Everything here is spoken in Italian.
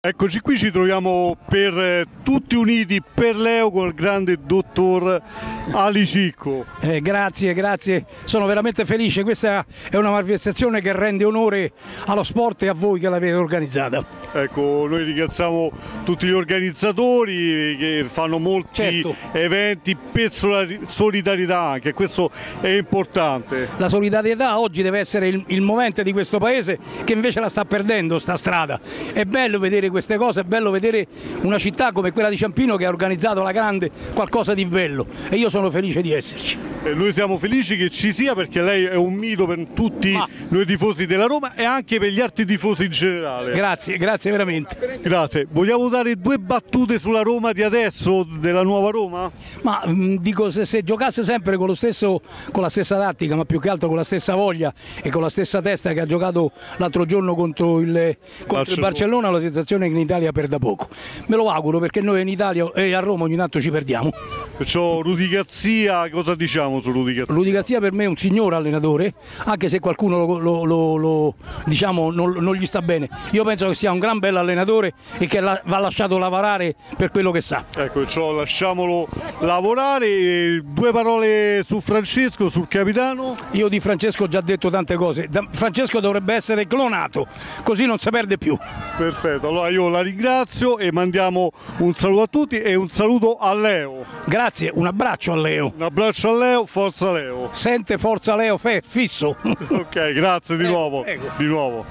Eccoci qui, ci troviamo per eh, tutti uniti per Leo con il grande dottor Ali Cicco. Eh, grazie, grazie, sono veramente felice, questa è una manifestazione che rende onore allo sport e a voi che l'avete organizzata. Ecco, noi ringraziamo tutti gli organizzatori che fanno molti Certo. eventi per solidarietà anche, questo è importante. La solidarietà oggi deve essere il, il movente di questo paese che invece la sta perdendo sta strada. È bello vedere queste cose, è bello vedere una città come quella di Ciampino che ha organizzato la grande qualcosa di bello e io sono felice di esserci. Noi siamo felici che ci sia perché lei è un mito per tutti Ma- noi tifosi della Roma e anche per gli altri tifosi in generale. Grazie, grazie veramente. Grazie. Vogliamo dare due battute sulla Roma di adesso, della nuova Roma? Ma mh, dico se, se giocasse sempre con, lo stesso, con la stessa tattica, ma più che altro con la stessa voglia e con la stessa testa che ha giocato l'altro giorno contro il, contro il Barcellona, ho la sensazione che in Italia perda poco. Me lo auguro perché noi in Italia e a Roma ogni tanto ci perdiamo. Perciò Rudy Gazzia, cosa diciamo su Rudy Gazzia? Ludi Gazzia per me è un signor allenatore, anche se qualcuno lo, lo- lo- lo- diciamo, non, non gli sta bene. Io penso che sia un gran bel allenatore e che la- va lasciato lavorare per quello che sa. Ecco, perciò lasciamolo lavorare. Due parole su Francesco, sul capitano. Io di Francesco ho già detto tante cose. Francesco dovrebbe essere clonato, così non si perde più. Perfetto, allora io la ringrazio e mandiamo un saluto a tutti e un saluto a Leo. Grazie, un abbraccio a Leo. Un abbraccio a Leo, forza Leo. Sente forza Leo fe, fisso. Ok, grazie di Prego, nuovo. prego. Di nuovo.